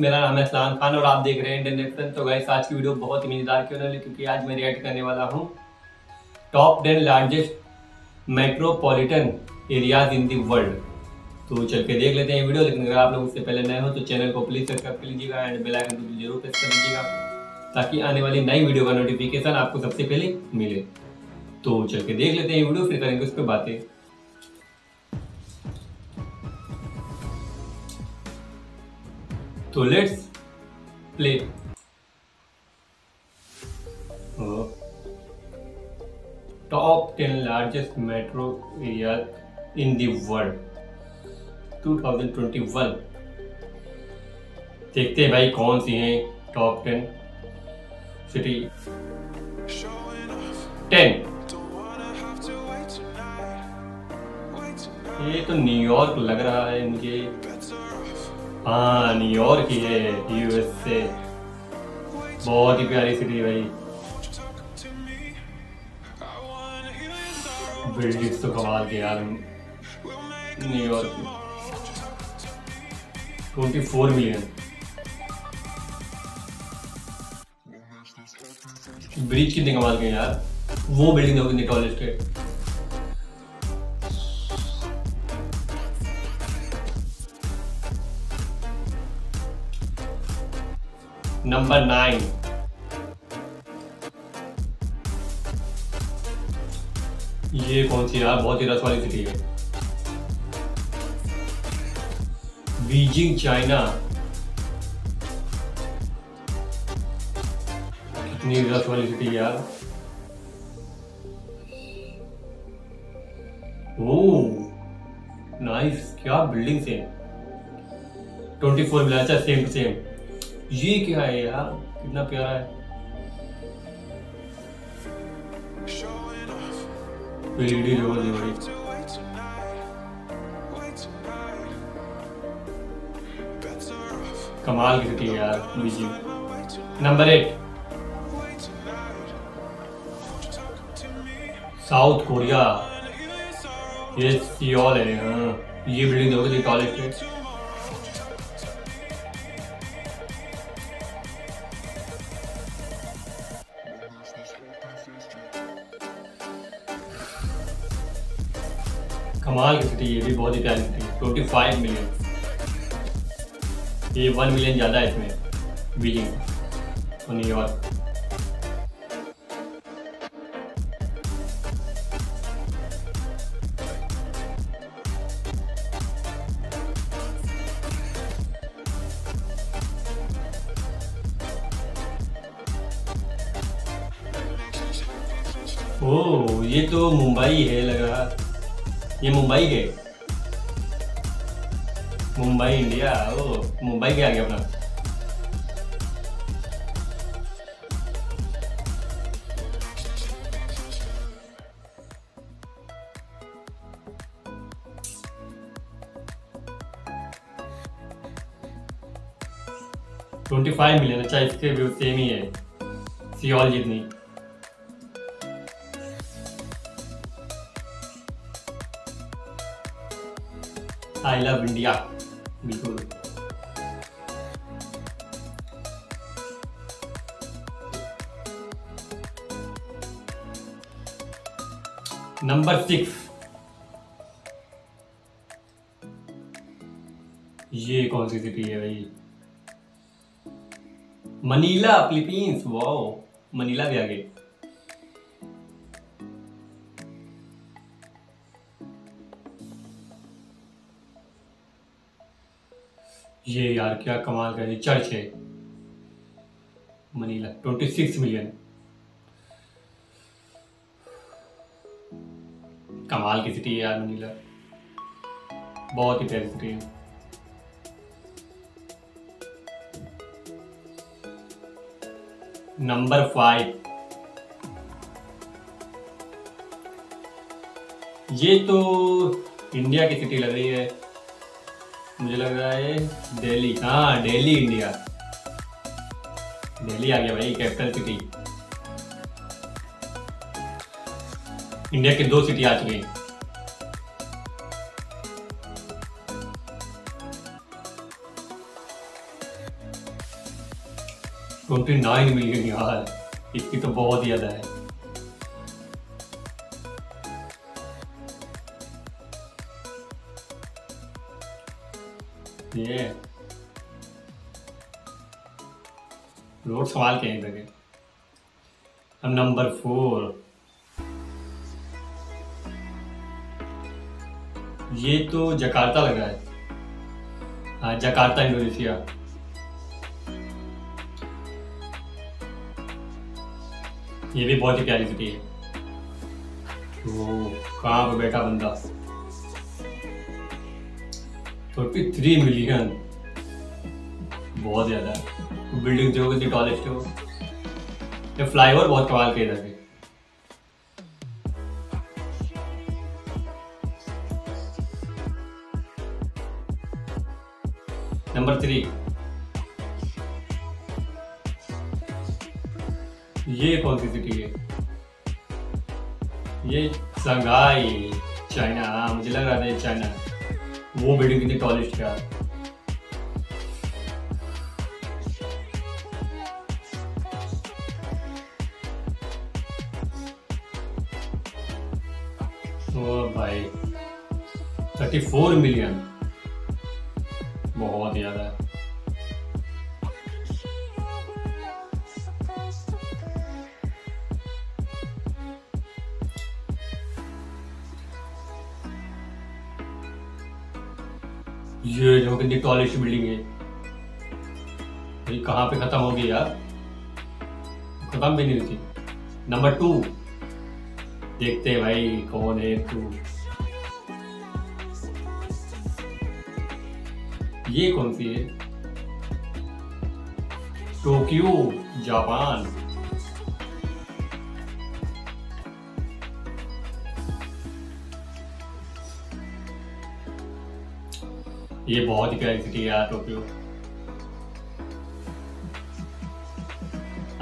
मेरा नाम है सलाम खान और आप देख रहे हैं इंटरनेशनल तो गाइस आज की वीडियो बहुत ही मज़ेदार क्यों ना क्योंकि आज मैं रिएक्ट करने वाला हूँ। Top ten largest metropolitan areas in the world तो चल के देख लेते हैं वीडियो लेकिन अगर आप लोग उससे पहले नए हो तो चैनल को प्लीज़ सब्सक्राइब कर लीजिएगा एंड बेल आइकन को ज़रूर प्रेस कर लीजिएगा, ताकि आने वाली नई वीडियो का नोटिफिकेशन आपको सबसे पहले मिले। तो चल के देख लेते हैं वीडियो फिर करेंगे उस पर बातें। तो let's play top ten largest metro area in the world 2021 देखते हैं भाई कौन सी हैं टॉप टेन सिटी टेन ये तो न्यूयॉर्क लग रहा है मुझे। हाँ न्यूयॉर्क ही है यूएसए बहुत ही प्यारी सिटी भाई। बिल्डिंग्स तो कमाल के यार। New York twenty four million bridge कितने कमाल के यार। वो बिल्डिंग होगी टॉलेस्ट है। नंबर नाइन ये कौन सी यार? बहुत ही रस वाली सिटी है। Beijing, China. कितनी रस वाली सिटी यार। ओ नाइस क्या बिल्डिंग से twenty four same to same ये क्या है यार? कितना प्यारा है। कमाल की है यार, बीजी। Number eight South Korea. ये सियोल है हाँ। ये बिल्डिंग देखोगे है। कमाल की सिटी ये भी बहुत ही प्यारी सिटी ट्वेंटी फाइव मिलियन ये वन मिलियन ज़्यादा है इसमें बीजिंग और न्यूयॉर्क ओ ये तो मुंबई है, लग। ये मुंबई के। मुंबई, इंडिया, ओ, मुंबई के आ गया अपना। ट्वेंटी फाइव मिलियन अच्छा इसके भी सेम ही है। सियोल जितनी। आई लव इंडिया बिल्कुल। नंबर सिक्स ये कौन सी सिटी है भाई? मनीला फिलीपींस वाओ मनीला भी आ ये यार क्या कमाल का ये चर्च है मनीला ट्वेंटी सिक्स मिलियन कमाल की सिटी है यार मनीला बहुत ही प्यारी सिटी है। नंबर फाइव ये तो इंडिया की सिटी लग रही है। मुझे लग रहा है दिल्ली। हाँ दिल्ली, इंडिया। दिल्ली आ गया भाई कैपिटल सिटी इंडिया की दो सिटी आ चुकी ट्वेंटी नाइन मिलियन यार इसकी तो बहुत ज़्यादा है। ये रोड सवाल के लगे हम नंबर फोर। ये तो जकार्ता लग रहा है। हाँ जकार्ता, इंडोनेशिया। ये भी बहुत ही प्यारी सिटी है। तो कहाँ पे बैठा बंदा? फोर्टी थ्री मिलियन बहुत ज़्यादा। बिल्डिंग जो कितनी टॉलेस्ट हो ये फ्लाईओवर बहुत कमाल के इधर के नंबर थ्री ये कौन सी सिटी है? ये संघाई चाइना हाँ मुझे लग रहा था ये चाइना वो बिल्डिंग कितनी टॉलेस्ट है ओ भाई थर्टी फोर मिलियन बहुत ज़्यादा है। ये जो कितनी टॉलेस्ट बिल्डिंग है। ये कहाँ पे खत्म हो गई यार खत्म भी नहीं थी। नंबर टू देखते हैं भाई कौन है टू ये कौन सी है? टोक्यो जापान ये बहुत ही प्यारी सिटी है यार Tokyo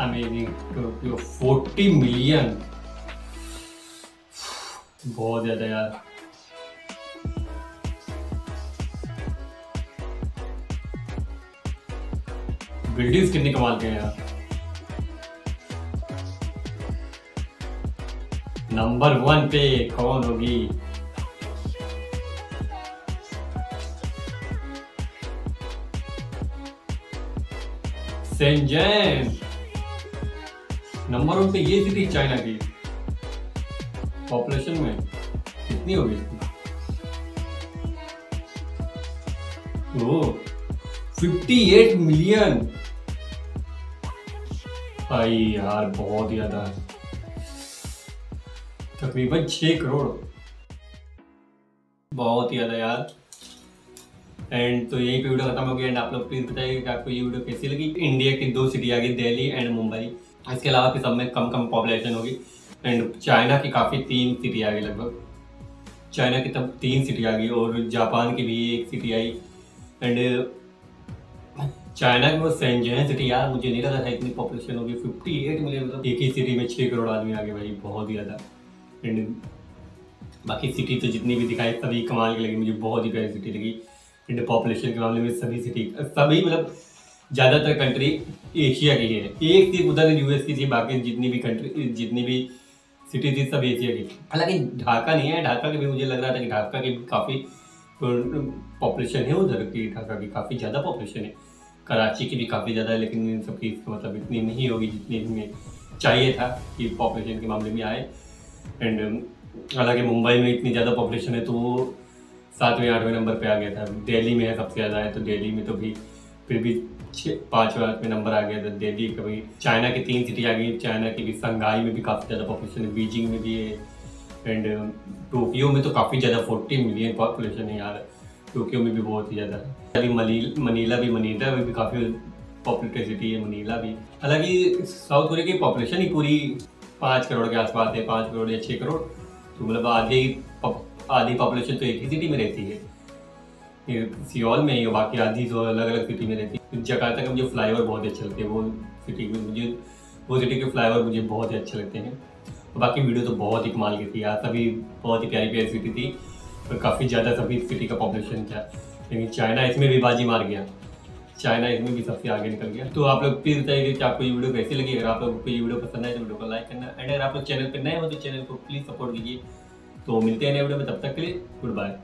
amazing Tokyo forty million. बहुत ज़्यादा यार। बिल्डिंग्स कितनी कमाल के हैं यार। नंबर वन पे कौन होगी? नंबर वन पे ये सिटी चाइना की पॉपुलेशन में कितनी होगी ओ 58 मिलियन भाई यार, बहुत ज़्यादा। तकरीबन छह करोड़। बहुत ज़्यादा यार। एंड तो यही पे वीडियो खत्म हो गया एंड आप लोग प्लीज़ बताइए कि आपको ये वीडियो कैसी लगी? इंडिया की दो सिटी आ गई दिल्ली एंड मुंबई इसके अलावा भी सब में कम कम पॉपुलेशन होगी. एंड चाइना की काफ़ी तीन सिटी आ गई लगभग. चाइना की तब तीन सिटी आ गई और जापान की भी एक सिटी आई. एंड चाइना की वो सेंजेन सिटी यार, मुझे नहीं लगा था इतनी पॉपुलेशन होगी. फिफ्टी एट मिलियन मतलब एक ही सिटी में छः करोड़ आदमी आ गए भाई, बहुत ही ज़्यादा. एंड बाकी सिटी तो जितनी भी दिखाई, सभी कमाल की लगी, मुझे बहुत ही प्यारी सिटी लगी. इंडिया पॉपुलेशन के मामले में सभी सिटी सभी मतलब ज़्यादातर कंट्री एशिया की है एक थी उधर यूएस की थी बाकी जितनी भी कंट्री जितनी भी सिटी थी सब एशिया की। हालाँकि ढाका नहीं है। ढाका के भी मुझे लग रहा था कि ढाका की भी काफ़ी पॉपुलेशन है उधर की। ढाका की काफ़ी ज़्यादा पॉपुलेशन है। कराची की भी काफ़ी ज़्यादा है, लेकिन इन सब की मतलब इतनी नहीं होगी जितनी हमें चाहिए था कि पॉपुलेशन के मामले में आए। एंड हालाँकि मुंबई में इतनी ज़्यादा पॉपुलेशन है तो वो सातवें, आठवें नंबर पे आ गया था। दिल्ली में है सबसे ज़्यादा है तो दिल्ली में तो भी, फिर भी छः पाँचवें, आठवें नंबर आ गया था। दिल्ली कभी, चाइना की तीन सिटी आ गई। चाइना की भी संघाई में भी काफ़ी ज़्यादा पॉपुलेशन है, बीजिंग में भी है। एंड टोक्यो में तो काफ़ी ज़्यादा फोर्टी मिलियन पॉपुलेशन है यार। टोक्यो में भी बहुत ही ज़्यादा। है अभी मनीला भी मनीला में भी काफ़ी पॉपुलेटेड सिटी है, मनीला भी। हालाँकि साउथ कोरिया की पॉपुलेशन ही पूरी पाँच करोड़ के आसपास है, पाँच करोड़ या छः करोड़। तो मतलब आधी आधी पॉपुलेशन तो एक ही सिटी में रहती है। सियोल में या बाकी आधी जो अलग अलग सिटी में रहती है। जकार्ता का मुझे फ्लाई बहुत अच्छे लगते हैं। वो सिटी में मुझे, वो सिटी के फ्लाई मुझे बहुत ही अच्छे लगते हैं। और बाकी वीडियो तो बहुत ही कमाल की थी यार। सभी बहुत ही प्यारी प्यारी सिटी थी। और काफ़ी ज़्यादा सभी सिटी का पॉपुलेशन था। लेकिन चाइना इसमें भी बाजी मार गया। चाइना इसमें भी सबसे आगे निकल गया। तो आप लोग प्लीज़ बताइए कि आपको ये वीडियो कैसी लगी? अगर आप लोग को ये वीडियो पसंद आए तो वीडियो को लाइक करना। एंड अगर आप लोग चैनल पर नए हो तो चैनल को प्लीज़ सपोर्ट कीजिए। तो मिलते हैं नए वीडियो में तब तक के लिए गुड बाय